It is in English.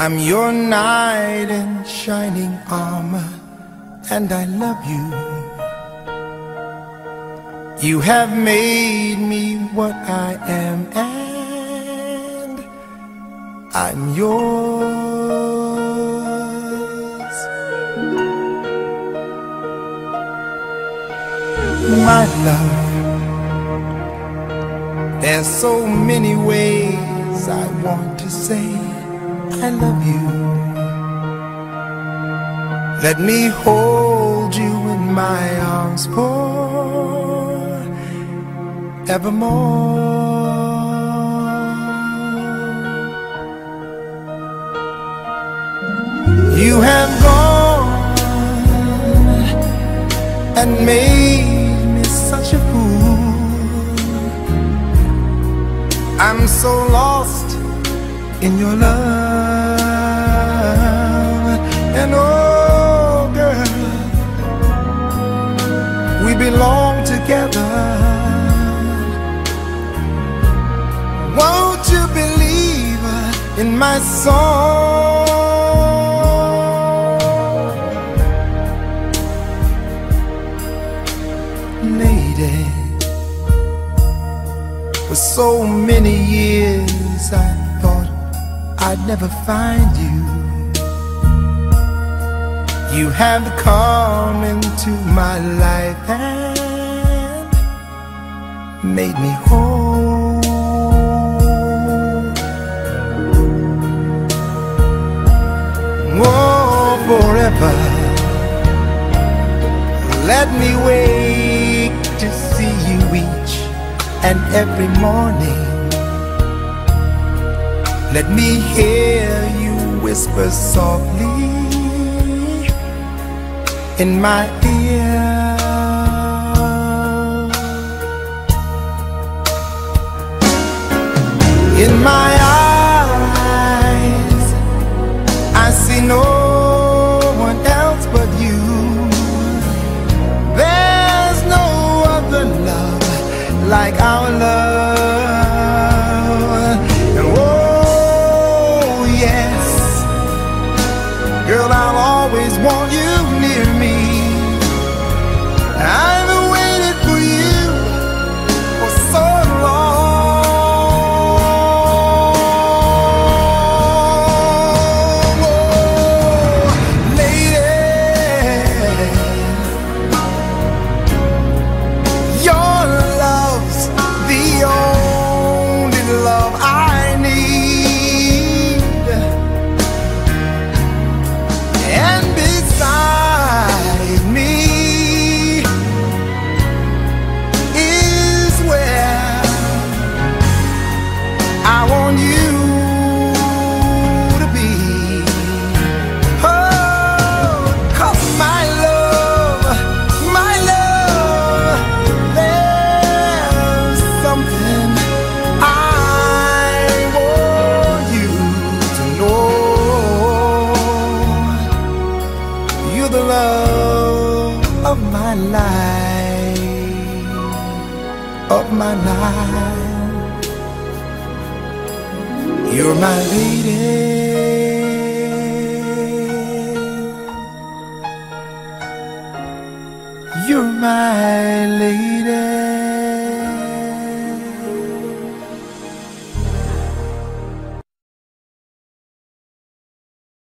I'm your knight in shining armor, and I love you. You have made me what I am, and I'm yours. My love. There's so many ways I want to say I love you. Let me hold you in my arms forevermore. You have gone and made I'm so lost in your love. And oh, girl, we belong together. Won't you believe in my song? So many years I thought I'd never find you. You have come into my life and made me whole. Oh, forever. Let me wake and every morning. Let me hear you whisper softly in my ear. Like our love. And oh, yes, girl, I'll always want you of my life. You're my lady. You're my.